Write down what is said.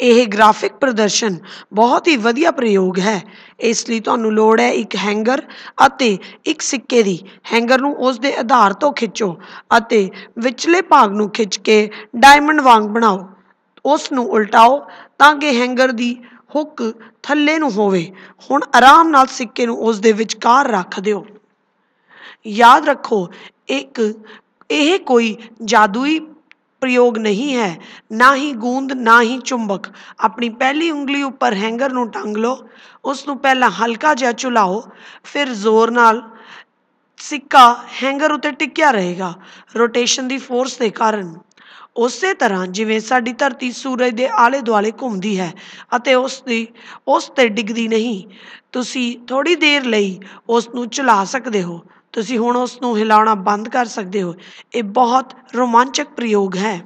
ਇਹ ਗ੍ਰਾਫਿਕ ਪ੍ਰਦਰਸ਼ਨ ਬਹੁਤ ਹੀ ਵਧੀਆ ਪ੍ਰਯੋਗ ਹੈ। ਇਸ ਲਈ ਤੁਹਾਨੂੰ ਲੋੜ ਹੈ ਇੱਕ ਹੈਂਗਰ ਅਤੇ ਇੱਕ ਸਿੱਕੇ ਦੀ। ਹੈਂਗਰ ਨੂੰ ਉਸ ਦੇ ਆਧਾਰ ਤੋਂ ਖਿੱਚੋ ਅਤੇ ਵਿਚਲੇ ਭਾਗ ਨੂੰ ਖਿੱਚ ਕੇ ਡਾਇਮੰਡ ਵਾਂਗ ਬਣਾਓ। ਉਸ ਨੂੰ ਉਲਟਾਓ ਤਾਂ ਕਿ ਹੈਂਗਰ ਦੀ ਹੁੱਕ ਥੱਲੇ ਨੂੰ ਹੋਵੇ। ਹੁਣ ਆਰਾਮ ਨਾਲ ਸਿੱਕੇ ਨੂੰ ਉਸ ਦੇ ਵਿਚਕਾਰ ਰੱਖ ਦਿਓ। ਯਾਦ ਰੱਖੋ, ਇੱਕ, ਇਹ ਕੋਈ ਜਾਦੂਈ ਪ੍ਰਯੋਗ ਨਹੀਂ ਹੈ। ਨਾ ਹੀ ਗੂੰਦ, ਨਾ ਹੀ ਚੁੰਬਕ। ਆਪਣੀ ਪਹਿਲੀ ਉਂਗਲੀ ਉੱਪਰ ਹੈਂਗਰ ਨੂੰ ਟੰਗ ਲਓ। ਉਸ ਨੂੰ ਪਹਿਲਾਂ ਹਲਕਾ ਜਿਹਾ ਝੁਲਾਓ। ਫਿਰ ਜ਼ੋਰ ਨਾਲ ਸਿੱਕਾ ਹੈਂਗਰ ਉੱਤੇ ਟਿਕਿਆ ਰਹੇਗਾ, ਰੋਟੇਸ਼ਨ ਦੀ ਫੋਰਸ ਦੇ ਕਾਰਨ। ਉਸੇ ਤਰ੍ਹਾਂ ਜਿਵੇਂ ਸਾਡੀ ਧਰਤੀ ਸੂਰਜ ਦੇ ਆਲੇ ਦੁਆਲੇ ਘੁੰਮਦੀ ਹੈ ਅਤੇ ਉਸ ਦੀ ਉਸ ਤੇ ਡਿੱਗਦੀ ਨਹੀਂ, ਤੁਸੀਂ ਥੋੜੀ ਦੇਰ ਲਈ ਉਸ ਨੂੰ ਝੁਲਾ ਸਕਦੇ ਹੋ। ਤੁਸੀਂ ਹੁਣ ਉਸ ਨੂੰ ਹਿਲਾਉਣਾ ਬੰਦ ਕਰ ਸਕਦੇ ਹੋ। ਇਹ ਬਹੁਤ ਰੋਮਾਂਚਕ ਪ੍ਰਯੋਗ ਹੈ।